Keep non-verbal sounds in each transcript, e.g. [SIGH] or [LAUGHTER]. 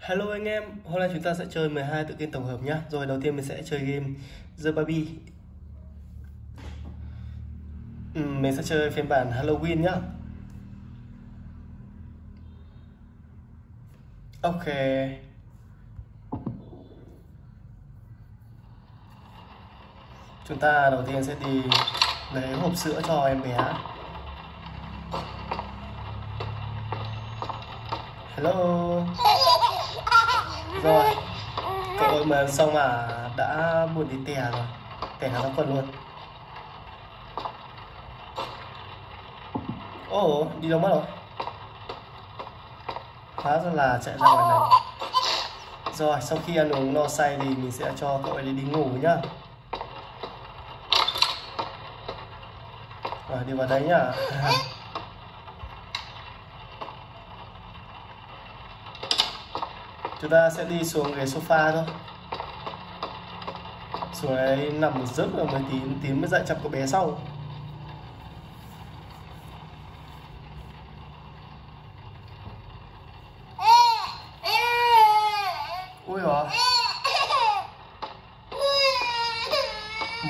Hello anh em, hôm nay chúng ta sẽ chơi 12 tự tin tổng hợp nhé. Rồi đầu tiên mình sẽ chơi game The Barbie. Ừ, mình sẽ chơi phiên bản Halloween nhá. Ok. Chúng ta đầu tiên sẽ đi lấy hộp sữa cho em bé. Hello rồi. Cậu ơi, mà xong mà đã buồn đi tè rồi. Tè ra quần luôn. Ồ đi đâu mất rồi? Hóa ra là chạy ra ngoài này. Rồi, sau khi ăn uống no say thì mình sẽ cho cậu ấy đi ngủ nhá. Rồi, đi vào đấy nhá. [LAUGHS] chúng ta sẽ đi xuống ghế sofa thôi. Xuống đấy nằm một giấc rồi mới tím tím mới dậy chăm cậu bé sau. Ui hả,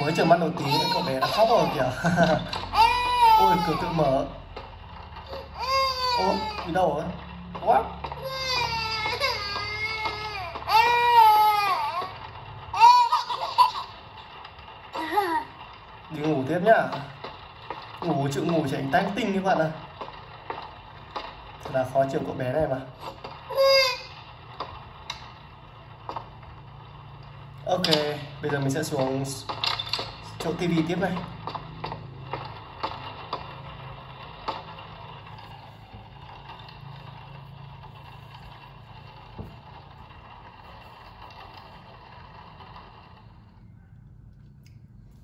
mới chờ mắt đầu tí cậu bé đã khóc rồi kìa [LAUGHS] ôi cửa tự mở ô đi đâu rồi what đi ngủ tiếp nhá ngủ chịu ngủ chỉ anh tanh tinh các bạn ạ thật là khó chịu cậu bé này mà ok, bây giờ mình sẽ xuống chỗ tivi tiếp này.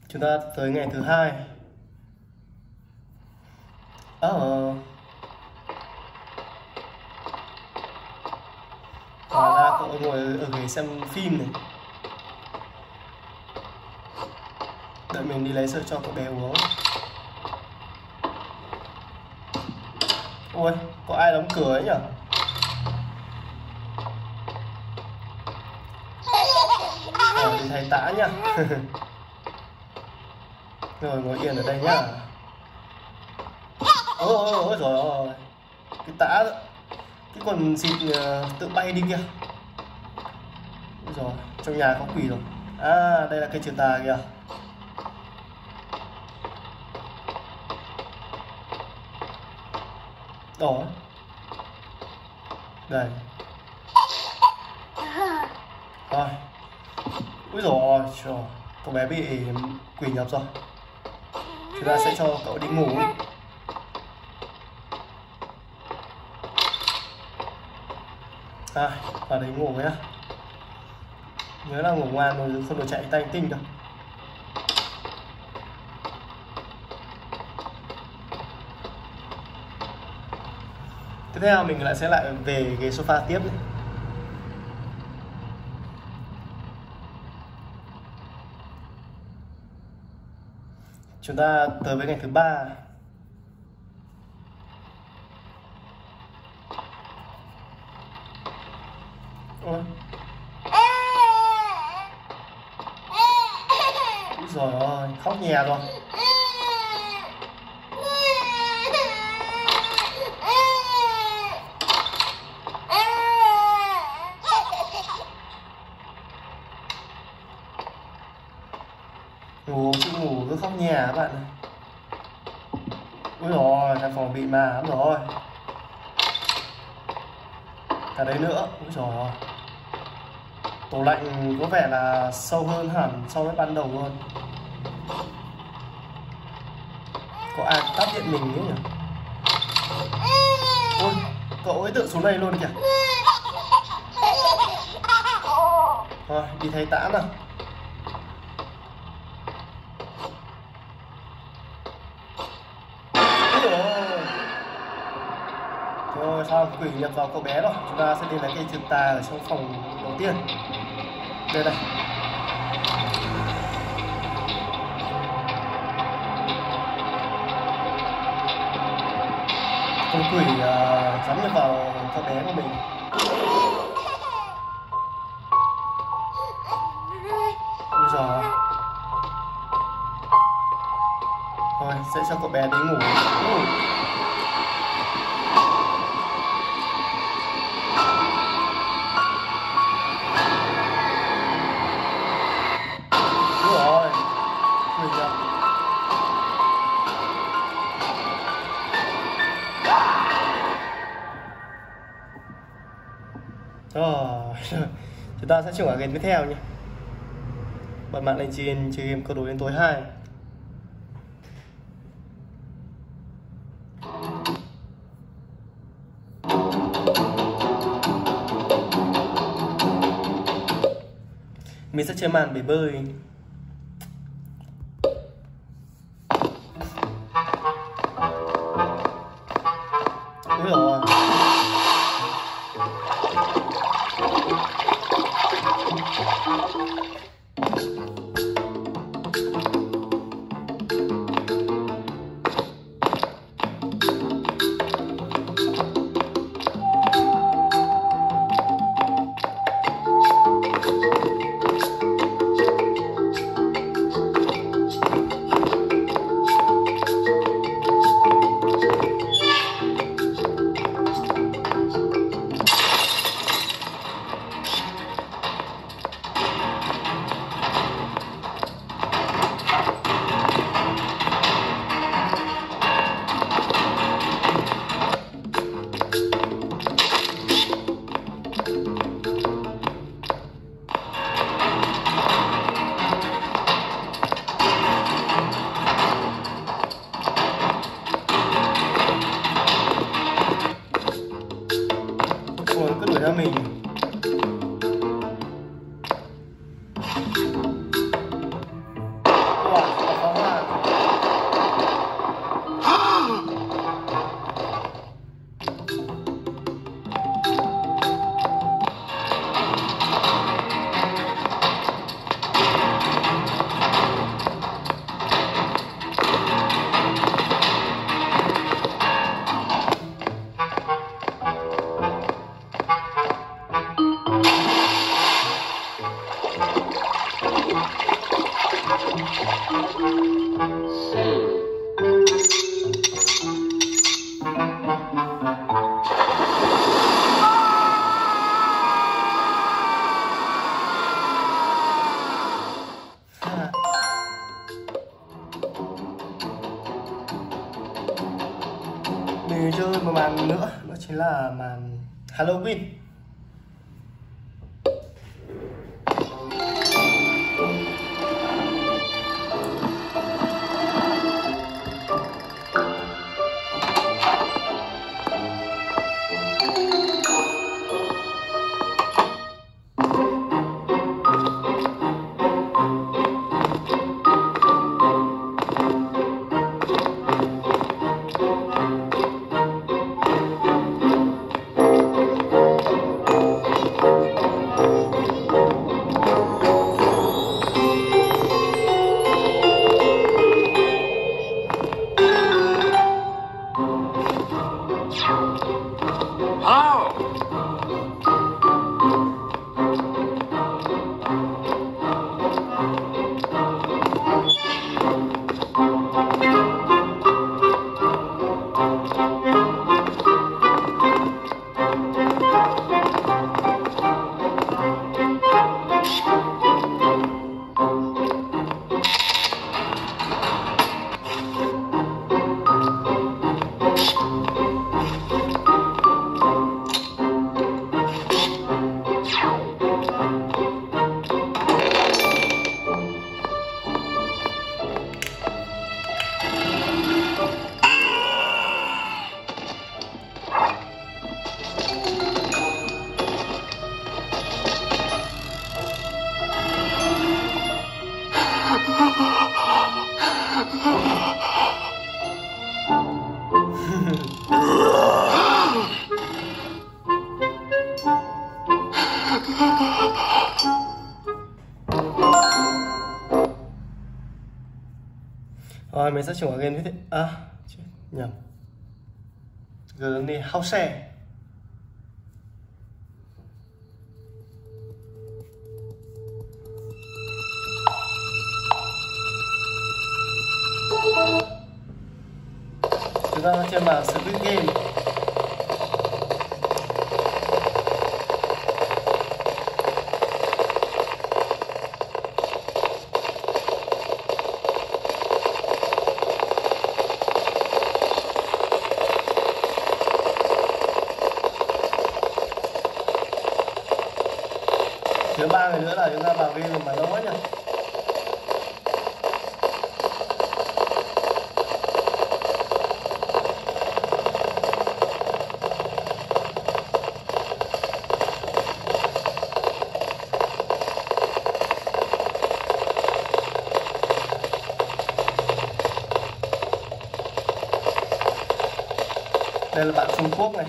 Chúng ta tới ngày thứ hai. Ờ hóa ra cậu ngồi ở ghế xem phim này. Đợi mình đi lấy sữa cho cậu bé uống. Ôi, có ai đóng cửa ấy nhở ờ thì thầy tã nhá [LAUGHS] rồi, ngồi yên ở đây nhá. Ôi ôi ôi rồi ôi cái tã, cái quần xịt ờ, tự bay đi kìa. Rồi, trong nhà có quỷ rồi. À đây là cây trừ tà kìa. Đỏ đây. Rồi. Úi rồi trời cậu bé bị quỷ nhập rồi. Chúng ta sẽ cho cậu đi ngủ à, vào đấy ngủ nhá. Nhớ là ngủ ngoan rồi không được chạy tay tinh đâu. Tiếp theo mình lại sẽ lại về ghế sofa tiếp này. chúng ta tới với ngày thứ ba. Ôi. Rồi khóc nhè rồi ngủ cứ ngủ cứ khóc nhè các bạn ơi Úi rồi thằng phòng bị mà lắm rồi cả đấy nữa Úi rồi tủ lạnh có vẻ là sâu hơn hẳn so với ban đầu luôn. Có ai tắt điện mình nữa nhỉ? Ôi cậu ấy tự xuống đây luôn kìa. Thôi, đi thấy tã nào. cho quyền nhập vào cậu bé rồi chúng ta sẽ đi lấy cây trừ tà ở trong phòng đầu tiên. Đây này. Con quỷ uh, vào cậu bé của mình. Bây giờ thôi sẽ cho cậu bé đi ngủ, ngủ. Rồi ờ, [LAUGHS] Chúng ta sẽ chuyển qua game tiếp theo nhé. Bật mạng lên trên chơi game cơ đối đến tối 2 Mình sẽ chơi màn bể bơi. Halloween mình sẽ chuyển qua game tiếp theo À chết, nhầm. Giờ đi house xe. Đây là bạn Trung Quốc này.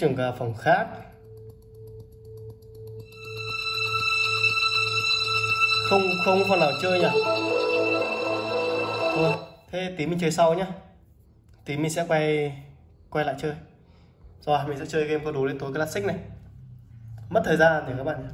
Trường sẽ chuyển phòng khác. Không không phần nào chơi nhỉ? Thôi, thế tí mình chơi sau nhá. Tí mình sẽ quay quay lại chơi. Rồi, mình sẽ chơi game câu đố lên tối classic này. Mất thời gian để các bạn nhé.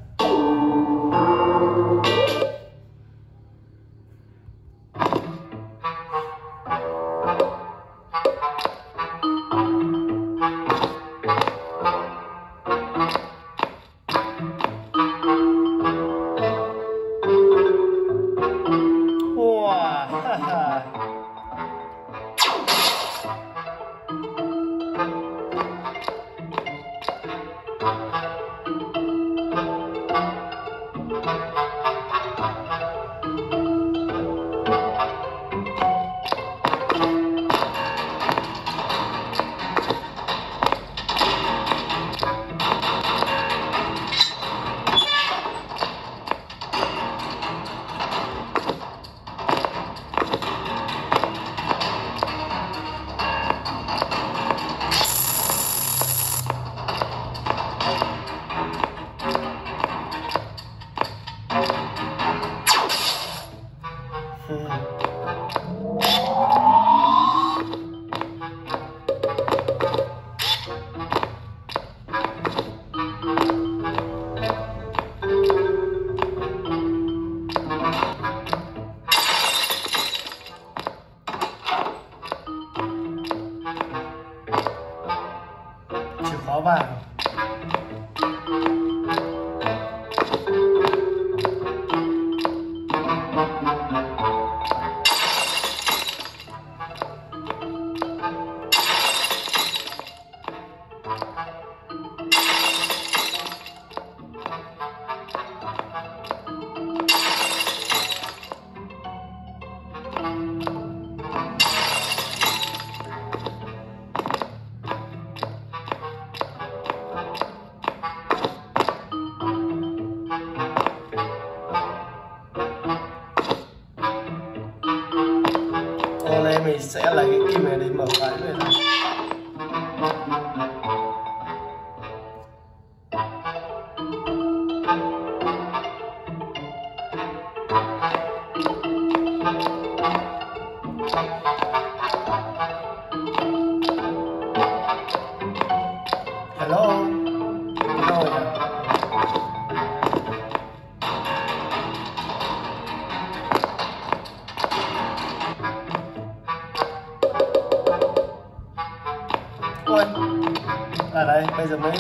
Đây, bây giờ mới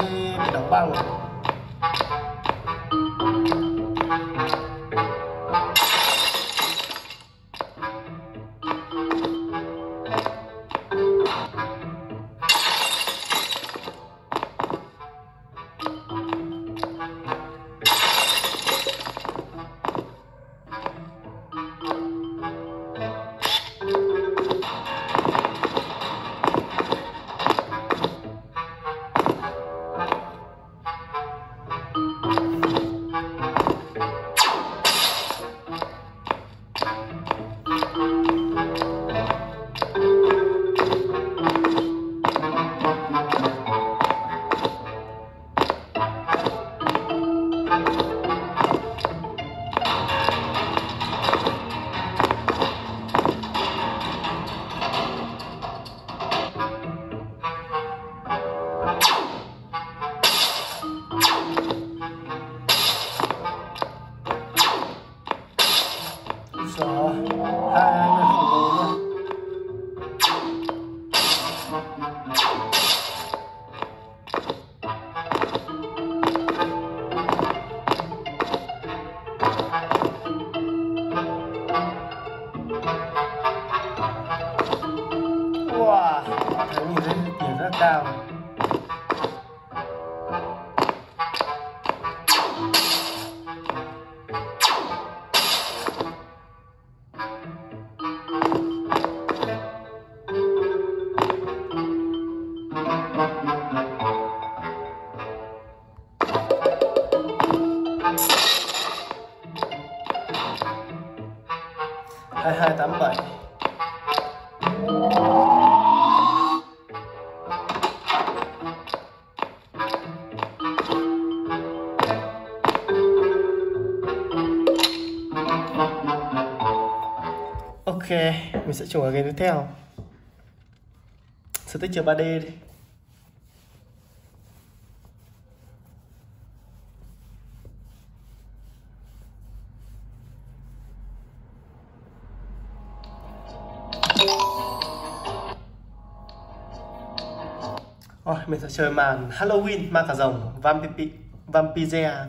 bị đóng băng rồi. 287 Ok, mình sẽ chuyển vào game tiếp theo. Sở tích chiều 3D đi. Mình sẽ chơi màn Halloween ma cà rồng Vampire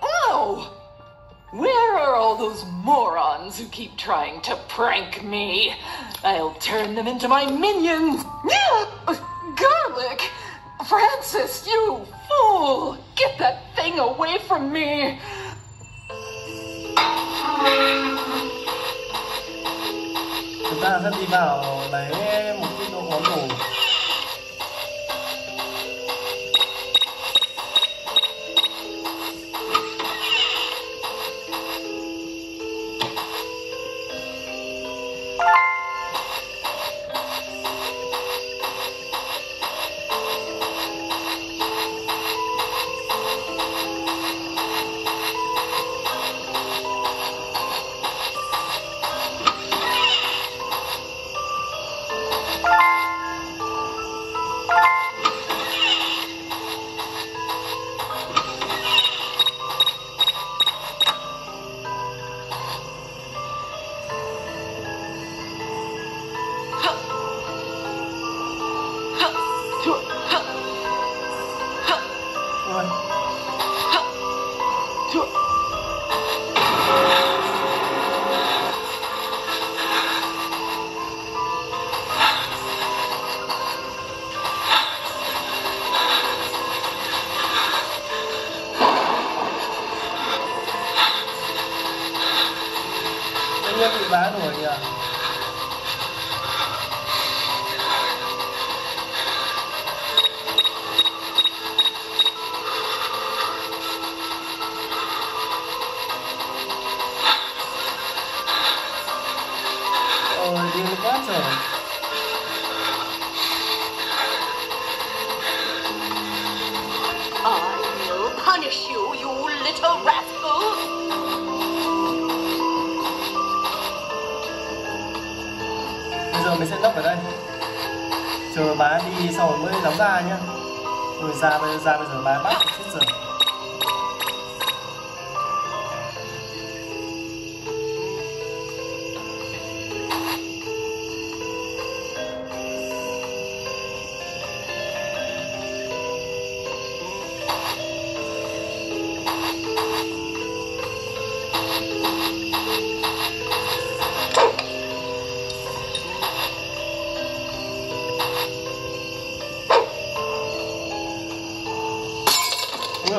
Oh! Where are all those morons who keep trying to prank me? I'll turn them into my minions! Garlic! Francis, you fool! Get that thing away from me! Chúng đi vào lấy một cái độ món đồ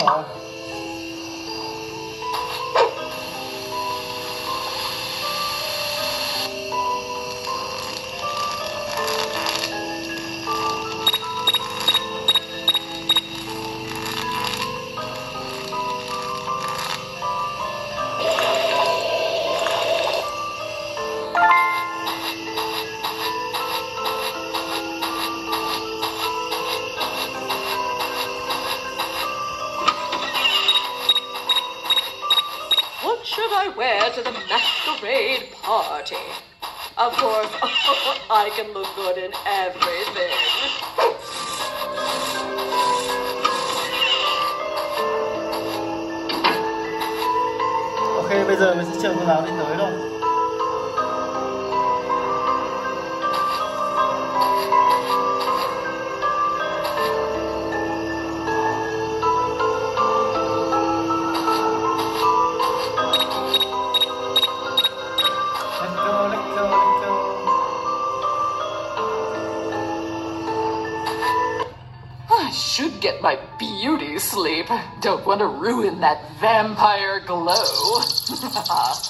好 chờ cô giáo tới. I should get my beauty sleep. Don't want to ruin that vampire glow. [LAUGHS]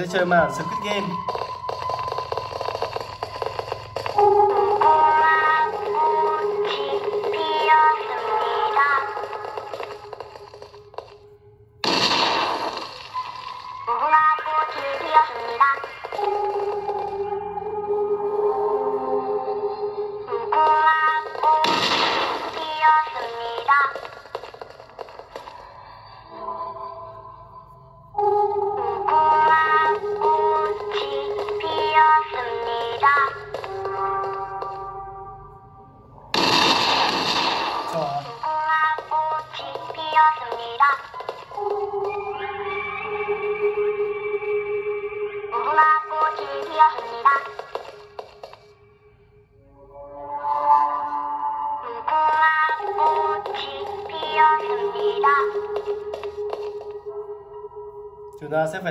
sẽ chơi màn Squid Game.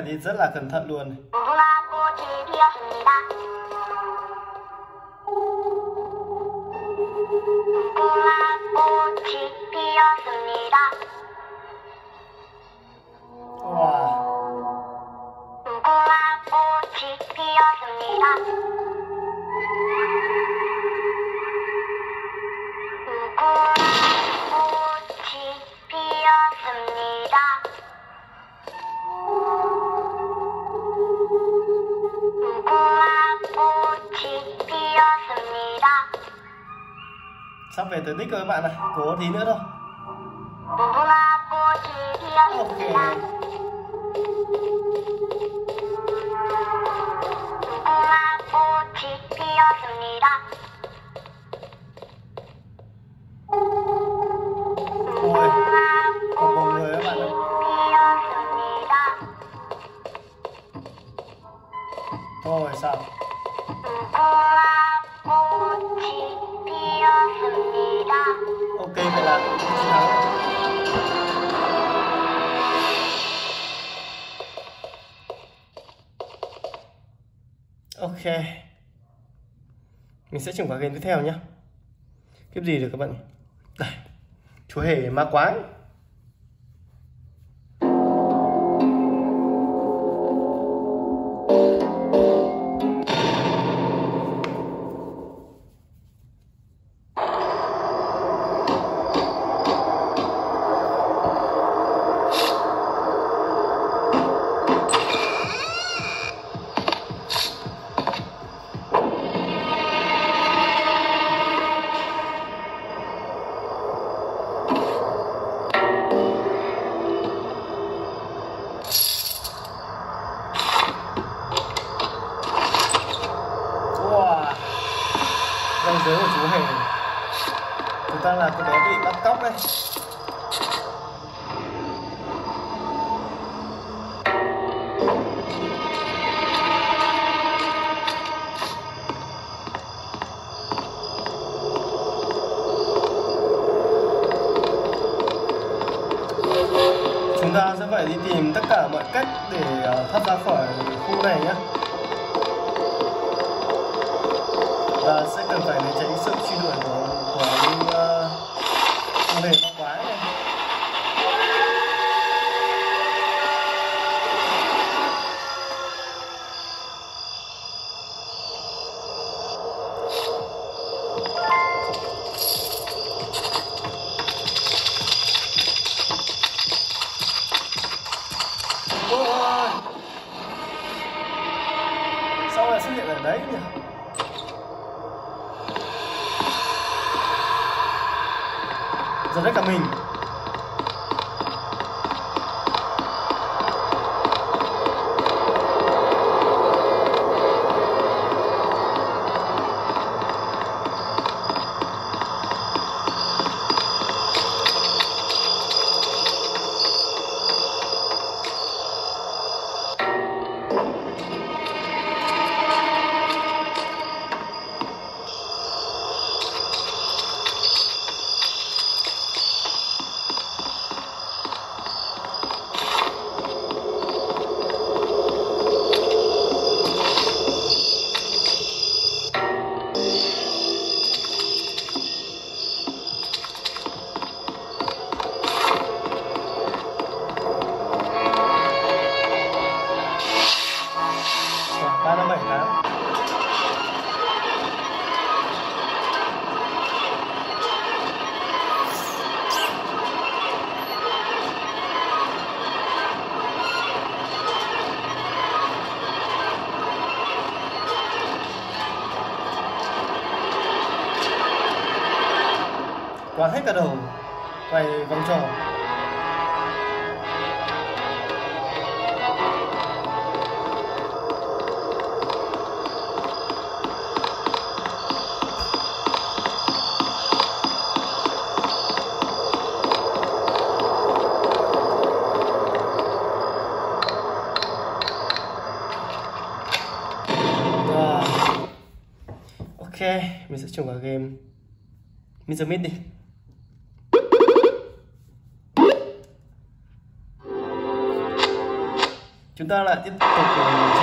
Đi rất là cẩn thận luôn. Cơ các bạn này cố tí nữa thôi. Sẽ chuyển qua game tiếp theo nhé kiếp gì được các bạn đây, chúa hề ma quái. thế giới của chú hề. Chúng ta là cái bé bị bắt cóc đấy chúng ta sẽ phải đi tìm tất cả mọi cách để ờ, thoát ra khỏi trong cả game Mr. Mid đi chúng ta lại tiếp tục ờ,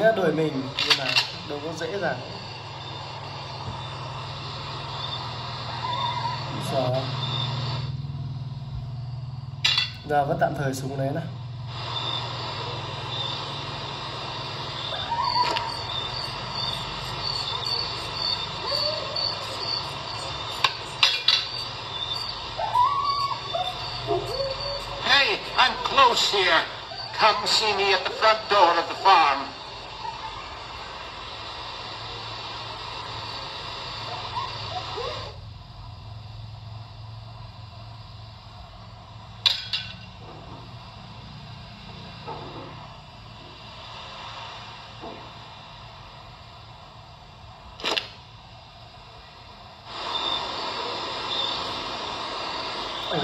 nghĩa đuổi mình, nhưng mà đâu có dễ dàng. Giờ giờ vẫn tạm thời súng đấy này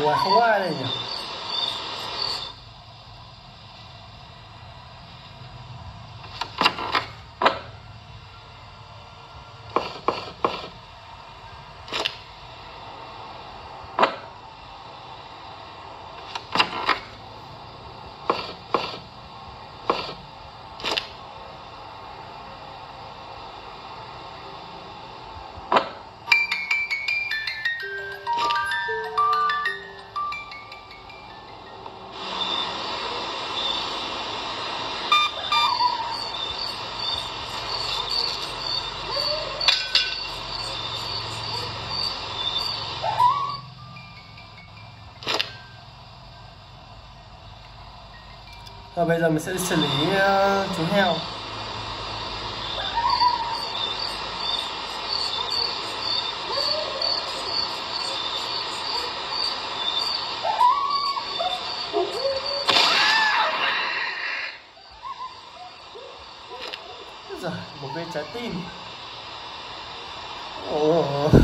وحوالينا và bây giờ mình sẽ xử lý ờ, chú heo Rồi, một cái trái tim. Oh. [LAUGHS]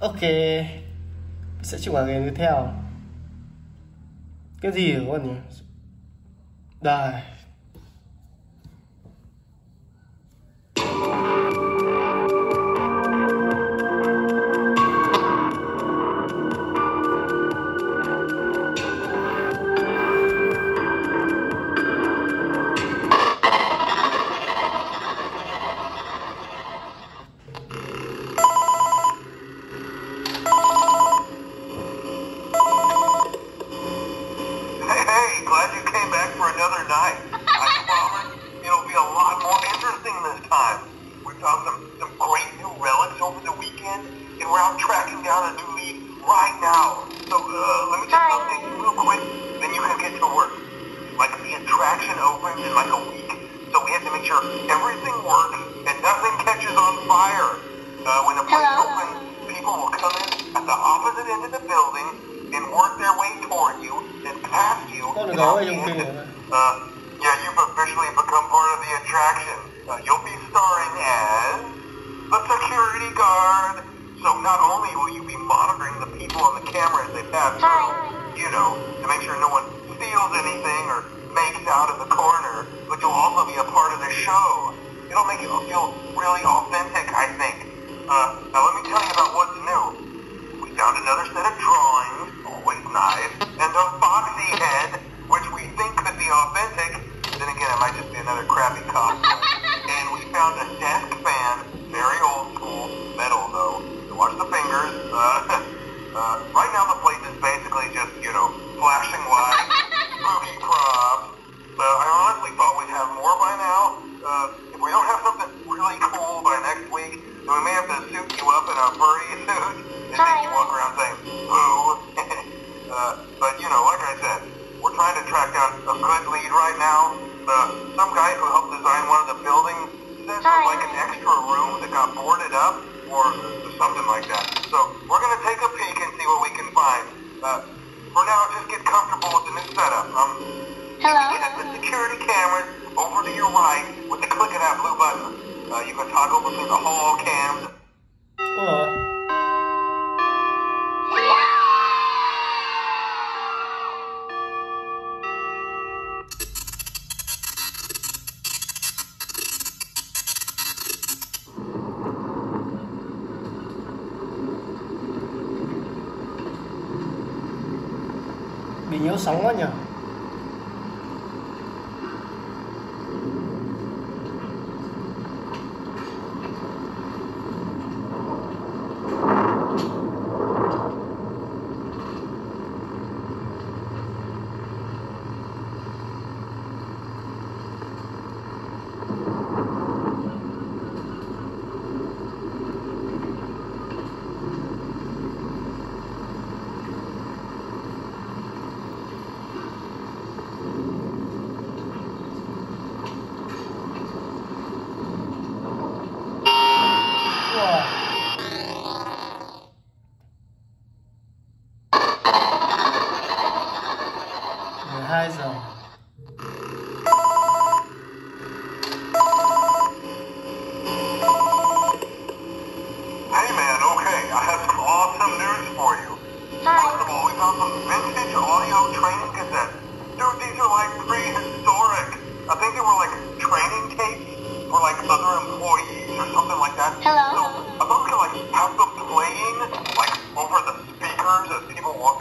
Ok. Sẽ chuyển vào game tiếp theo cái gì của bạn nhỉ? Đây like an extra room that got boarded up or something like that. So we're going to take a peek and see what we can find. Uh, for now, just get comfortable with the new setup. Um, Hello. You can get the security cameras over to your right with the click of that blue button. Uh, you can toggle between the hall cams. Aww.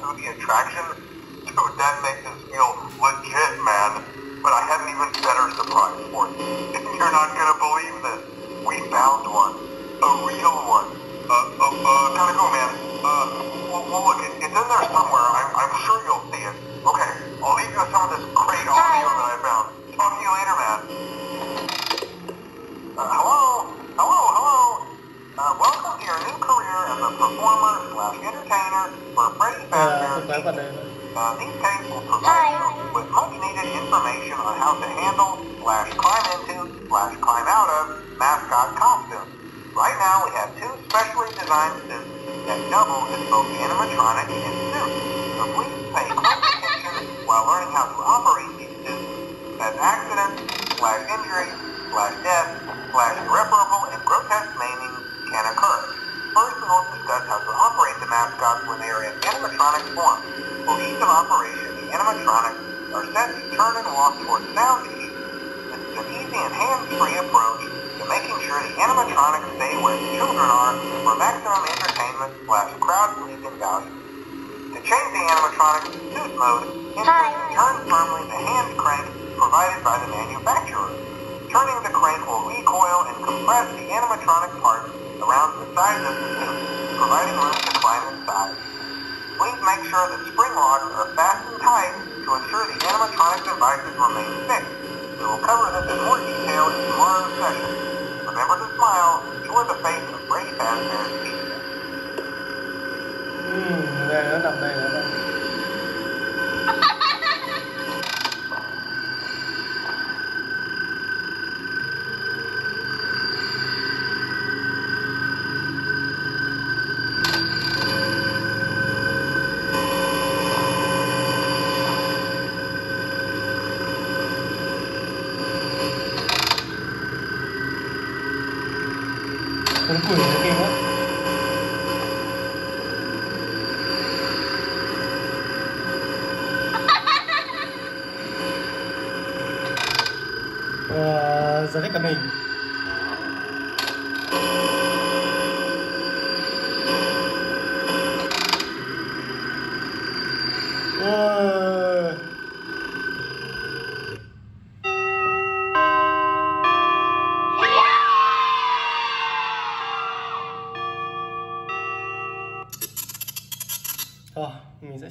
through the attraction, so that they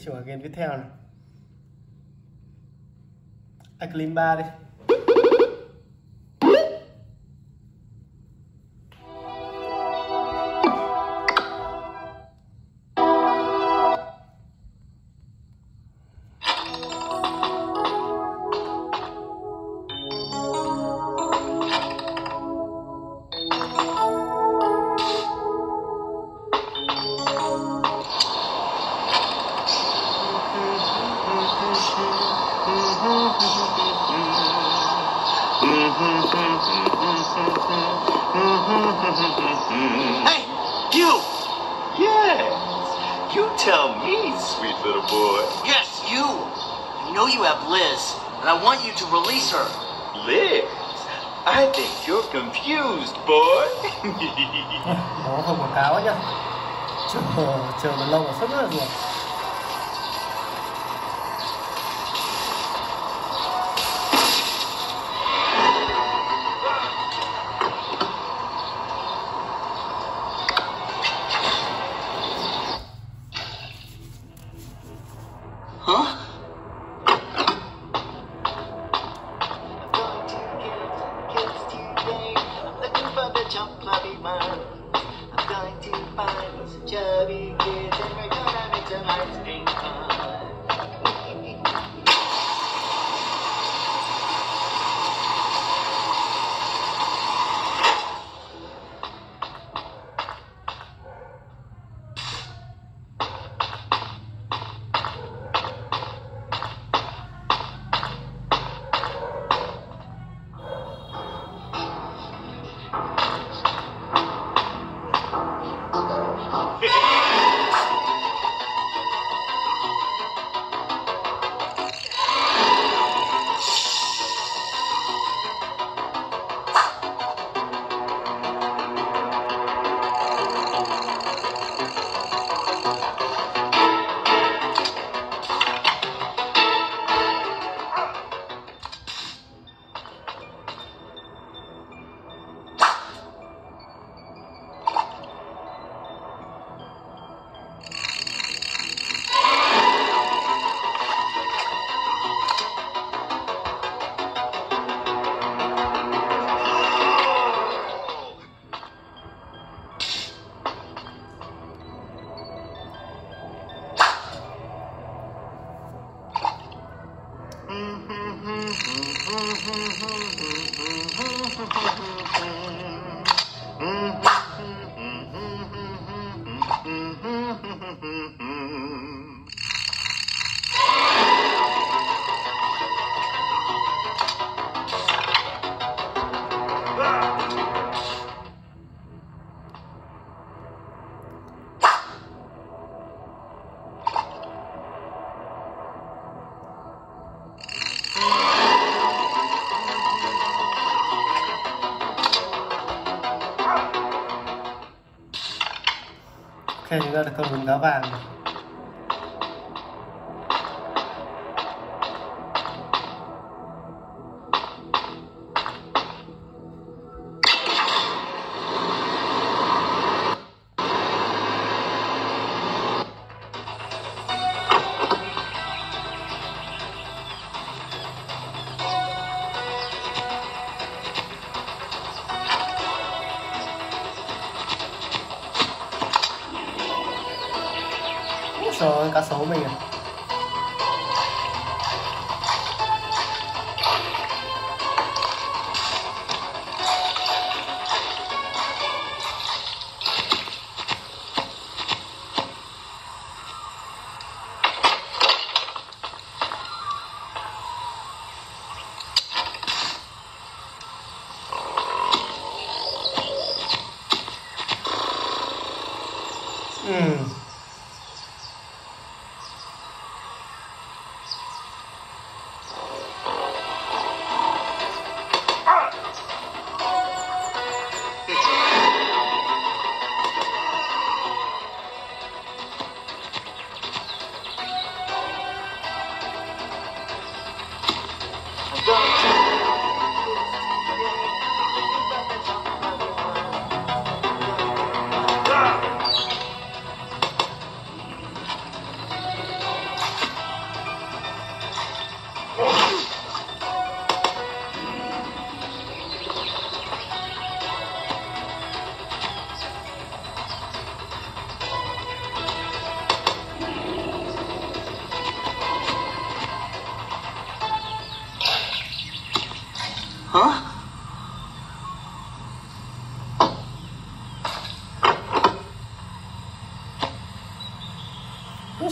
chiều again tiếp theo này. Anh clean 3 đi. you to release her. Liz, I think you're confused, boy. [LAUGHS] ra được con bún cá vàng. 嗯。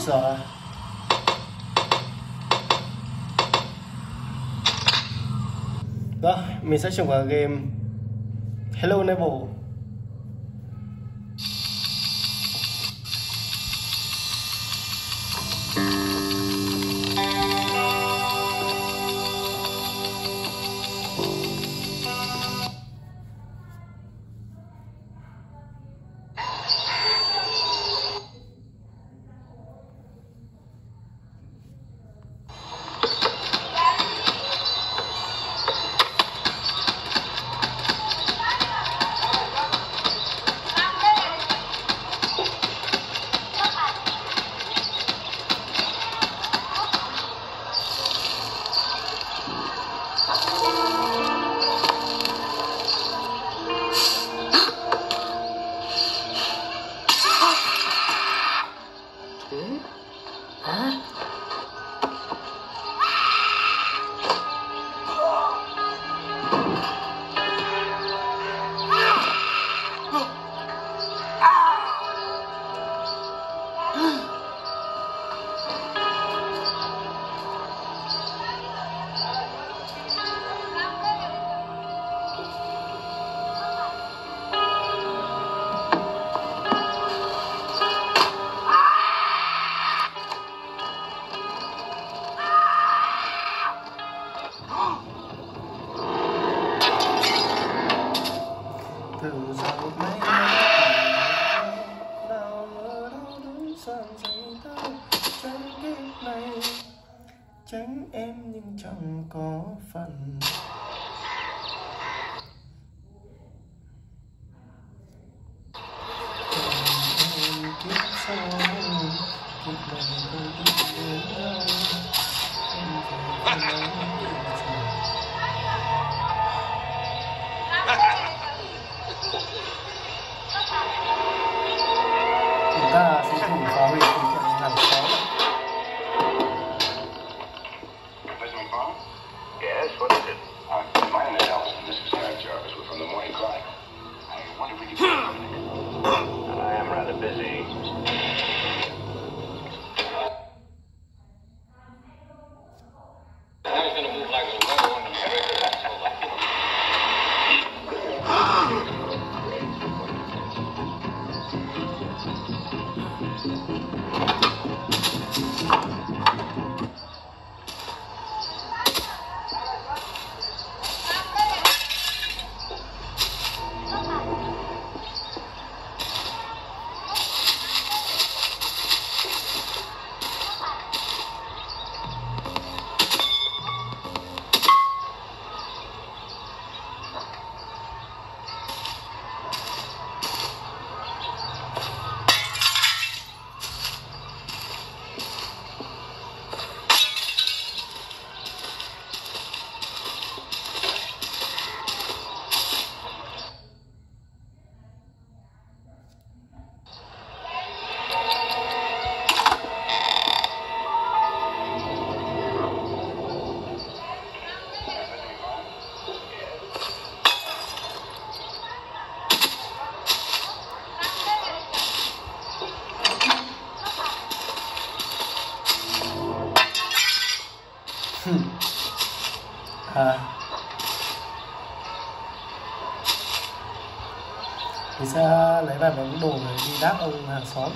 giờ đó mình sẽ trồng vào game hello neighbor đấy là những đồ để đi đáp ông hàng xóm.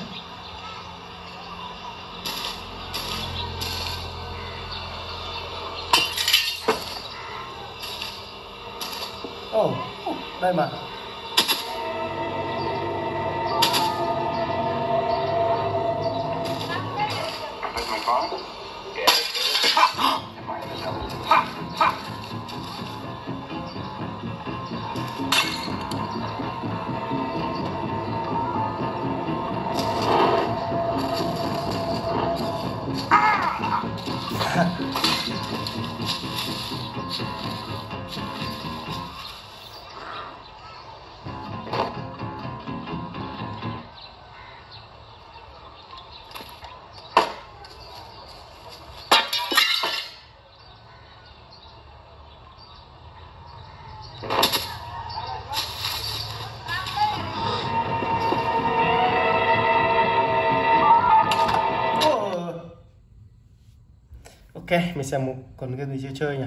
mình xem một còn cái gì chưa chơi nhỉ?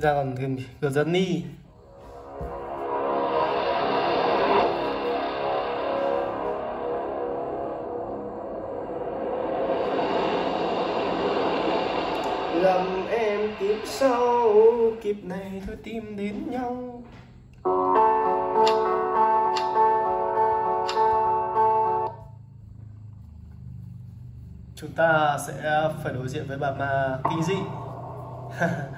Bây giờ còn gần gần dẫn đi lầm em kiếp sau, kiếp này thôi tìm đến nhau. Chúng ta sẽ phải đối diện với bà ma kinh dị. [LAUGHS]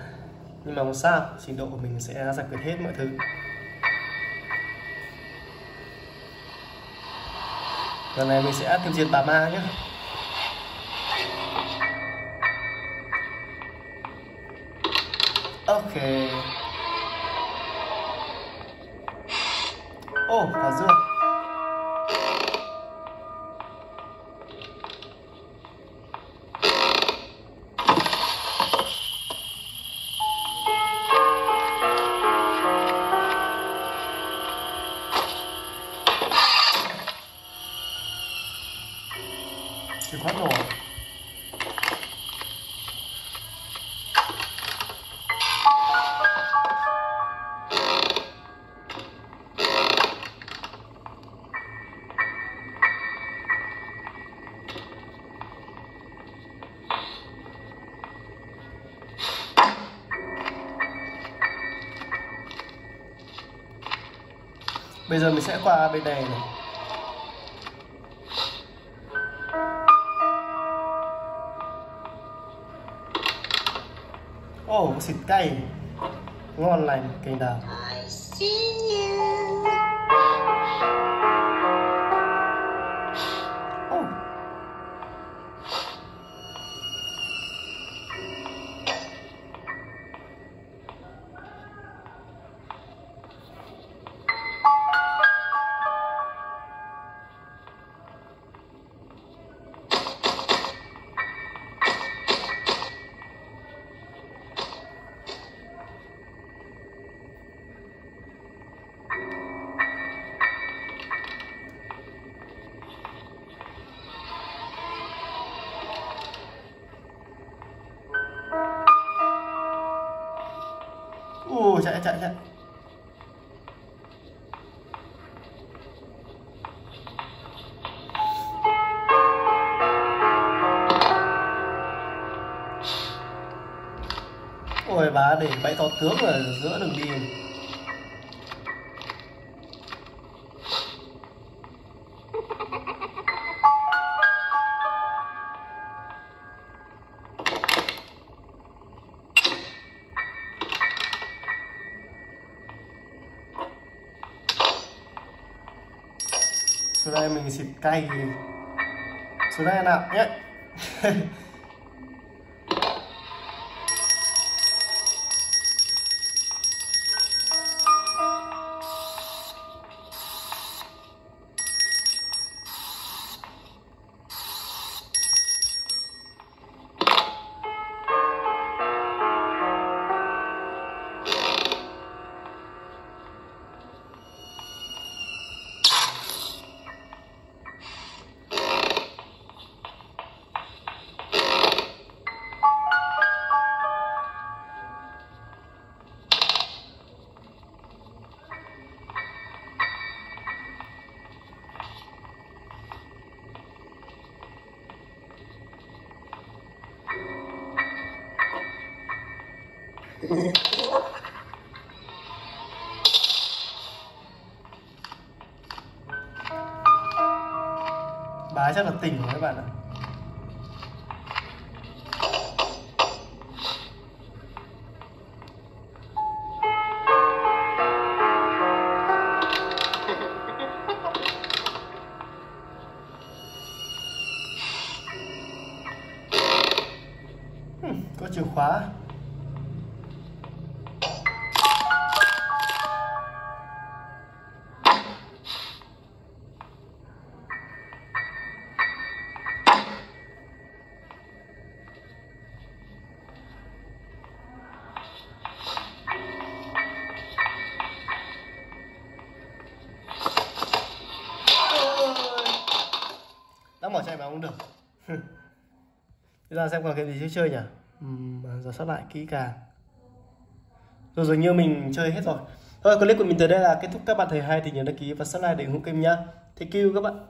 nhưng mà không sao trình độ của mình sẽ giải quyết hết mọi thứ. Lần này mình sẽ tiêu diệt bà ma nhé. Ok. Ô oh, quả dưa. Bây giờ mình sẽ qua bên này này. Ồ, oh, xịt cay. Ngon lành, cành đào. Tướng ở giữa đường đi. Xuống đây mình xịt cay. Xuống đây nào nhé. Chắc là tỉnh rồi các bạn ạ. Cũng được. [LAUGHS] Chúng ta xem còn cái gì chưa chơi nhỉ? Uhm, giờ sắp lại kỹ càng. Rồi dường như mình chơi hết rồi. Thôi clip của mình tới đây là kết thúc. Các bạn thấy hay thì nhớ đăng ký và subscribe để ủng hộ kênh nhá. Thank you các bạn.